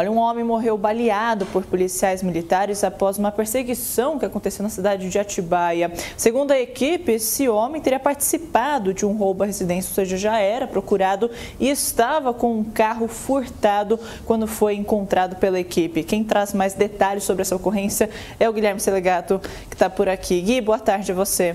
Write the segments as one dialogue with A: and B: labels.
A: Olha, um homem morreu baleado por policiais militares após uma perseguição que aconteceu na cidade de Atibaia. Segundo a equipe, esse homem teria participado de um roubo à residência, ou seja, já era procurado e estava com um carro furtado quando foi encontrado pela equipe. Quem traz mais detalhes sobre essa ocorrência é o Guilherme Selegato, que está por aqui. Gui, boa tarde a você.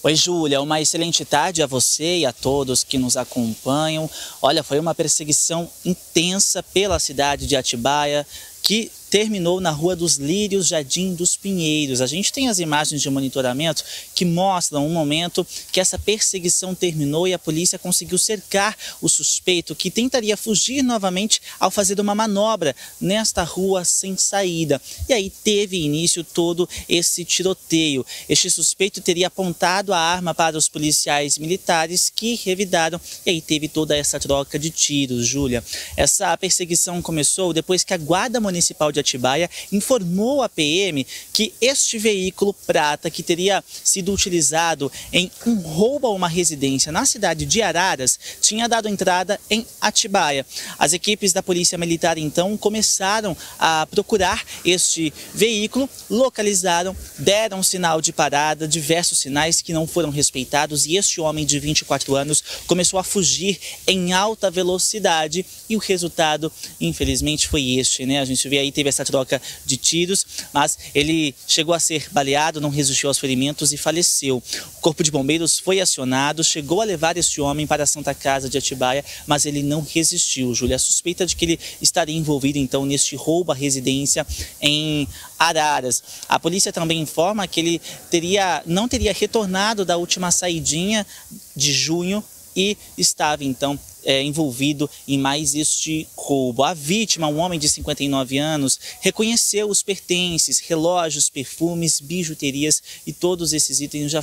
B: Oi, Júlia, uma excelente tarde a você e a todos que nos acompanham. Olha, foi uma perseguição intensa pela cidade de Atibaia que terminou na Rua dos Lírios, Jardim dos Pinheiros. A gente tem as imagens de monitoramento que mostram um momento que essa perseguição terminou e a polícia conseguiu cercar o suspeito que tentaria fugir novamente ao fazer uma manobra nesta rua sem saída. E aí teve início todo esse tiroteio. Este suspeito teria apontado a arma para os policiais militares que revidaram e aí teve toda essa troca de tiros, Júlia. Essa perseguição começou depois que a Guarda Municipal de de Atibaia informou à PM que este veículo prata, que teria sido utilizado em um roubo a uma residência na cidade de Araras, tinha dado entrada em Atibaia. As equipes da Polícia Militar então começaram a procurar este veículo, localizaram, deram sinal de parada, diversos sinais que não foram respeitados e este homem de 24 anos começou a fugir em alta velocidade e o resultado, infelizmente, foi este, né? A gente vê aí, teve essa troca de tiros, mas ele chegou a ser baleado, não resistiu aos ferimentos e faleceu. O Corpo de Bombeiros foi acionado, chegou a levar este homem para a Santa Casa de Atibaia, mas ele não resistiu. Júlia suspeita de que ele estaria envolvido então neste roubo à residência em Araras. A polícia também informa que ele teria, não teria retornado da última saidinha de junho e estava então é, envolvido em mais este roubo. A vítima, um homem de 59 anos, reconheceu os pertences, relógios, perfumes, bijuterias e todos esses itens já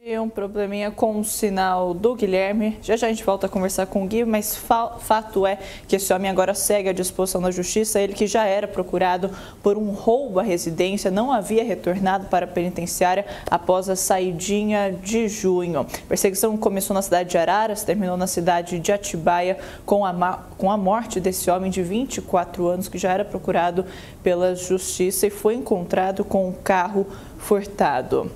A: um probleminha com o sinal do Guilherme. Já já a gente volta a conversar com o Gui, mas fato é que esse homem agora segue à disposição da justiça. Ele que já era procurado por um roubo à residência, não havia retornado para a penitenciária após a saidinha de junho. A perseguição começou na cidade de Araras, terminou na cidade de Atibaia com a, com a morte desse homem de 24 anos que já era procurado pela justiça e foi encontrado com um carro furtado.